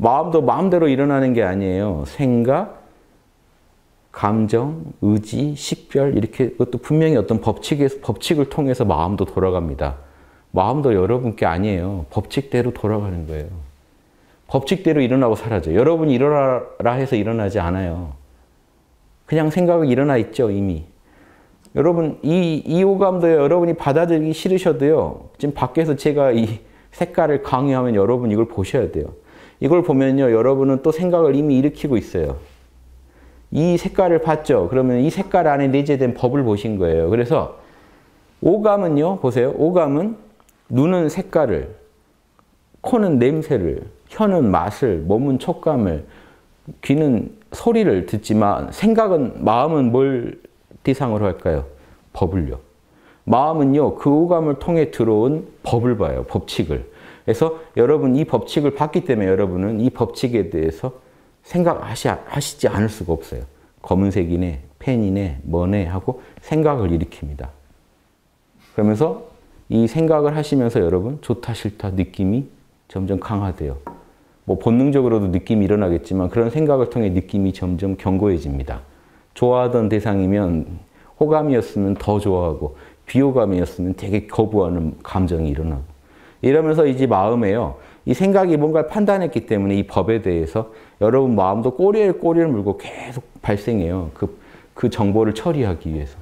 마음도 마음대로 일어나는 게 아니에요. 생각, 감정, 의지, 식별 이렇게 그것도 분명히 어떤 법칙에서 법칙을 통해서 마음도 돌아갑니다. 마음도 여러분께 아니에요. 법칙대로 돌아가는 거예요. 법칙대로 일어나고 사라져. 여러분이 일어나라 해서 일어나지 않아요. 그냥 생각이 일어나 있죠, 이미. 여러분, 이, 이 오감도 여러분이 받아들이기 싫으셔도요, 지금 밖에서 제가 이 색깔을 강요하면 여러분 이걸 보셔야 돼요. 이걸 보면요, 여러분은 또 생각을 이미 일으키고 있어요. 이 색깔을 봤죠? 그러면 이 색깔 안에 내재된 법을 보신 거예요. 그래서 오감은요, 보세요. 오감은 눈은 색깔을, 코는 냄새를, 혀는 맛을, 몸은 촉감을, 귀는 소리를 듣지만 생각은, 마음은 뭘 대상으로 할까요? 법을요. 마음은요, 그 오감을 통해 들어온 법을 봐요. 법칙을. 그래서 여러분 이 법칙을 봤기 때문에 여러분은 이 법칙에 대해서 생각하시지 않을 수가 없어요. 검은색이네, 펜이네, 뭐네 하고 생각을 일으킵니다. 그러면서 이 생각을 하시면서 여러분 좋다 싫다 느낌이 점점 강화돼요. 뭐 본능적으로도 느낌이 일어나겠지만 그런 생각을 통해 느낌이 점점 견고해집니다. 좋아하던 대상이면 호감이었으면 더 좋아하고 비호감이었으면 되게 거부하는 감정이 일어나고 이러면서 이제 마음에요. 이 생각이 뭔가를 판단했기 때문에 이 법에 대해서 여러분 마음도 꼬리에 꼬리를 물고 계속 발생해요. 그, 그 정보를 처리하기 위해서.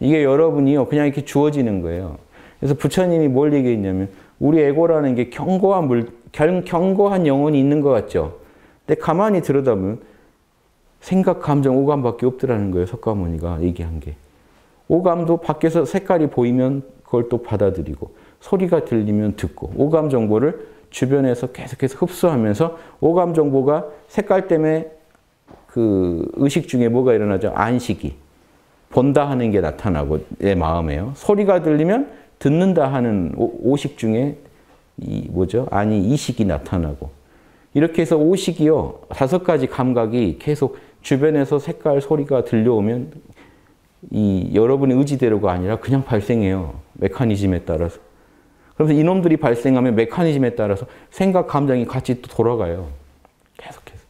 이게 여러분이요. 그냥 이렇게 주어지는 거예요. 그래서 부처님이 뭘 얘기했냐면 우리 에고라는 게 견고한 물, 견고한 영혼이 있는 것 같죠. 근데 가만히 들여다보면 생각, 감정, 오감밖에 없더라는 거예요. 석가모니가 얘기한 게. 오감도 밖에서 색깔이 보이면 그걸 또 받아들이고 소리가 들리면 듣고 오감 정보를 주변에서 계속해서 흡수하면서 오감 정보가 색깔 때문에 그 의식 중에 뭐가 일어나죠? 안식이. 본다 하는 게 나타나고 내 마음에요. 소리가 들리면 듣는다 하는 오식 중에 이 뭐죠? 아니 이식이 나타나고 이렇게 해서 오식이요 다섯 가지 감각이 계속 주변에서 색깔 소리가 들려오면 이 여러분의 의지대로가 아니라 그냥 발생해요 메커니즘에 따라서 그래서 이놈들이 발생하면 메커니즘에 따라서 생각 감정이 같이 또 돌아가요 계속해서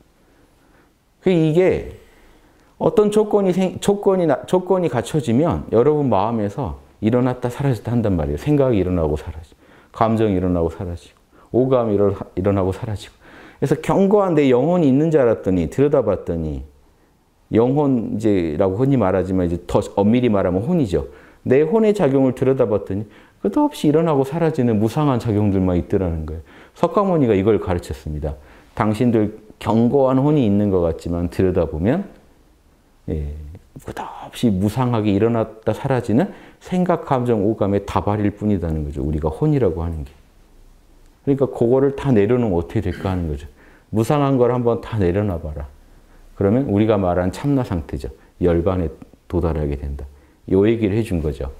그 이게 어떤 조건이 생, 조건이 조건이 갖춰지면 여러분 마음에서 일어났다 사라졌다 한단 말이에요. 생각이 일어나고 사라지고, 감정이 일어나고 사라지고, 오감이 일어나고 사라지고. 그래서 견고한 내 영혼이 있는 줄 알았더니 들여다봤더니 영혼 이제라고 흔히 말하지만 이제 더 엄밀히 말하면 혼이죠. 내 혼의 작용을 들여다봤더니 끝없이 일어나고 사라지는 무상한 작용들만 있더라는 거예요. 석가모니가 이걸 가르쳤습니다. 당신들 견고한 혼이 있는 것 같지만 들여다보면 예, 끝없이 무상하게 일어났다 사라지는 생각, 감정, 오감의 다발일 뿐이라는 거죠. 우리가 혼이라고 하는 게. 그러니까 그거를 다 내려놓으면 어떻게 될까 하는 거죠. 무상한 걸 한번 다 내려놔 봐라. 그러면 우리가 말한 참나 상태죠. 열반에 도달하게 된다. 요 얘기를 해준 거죠.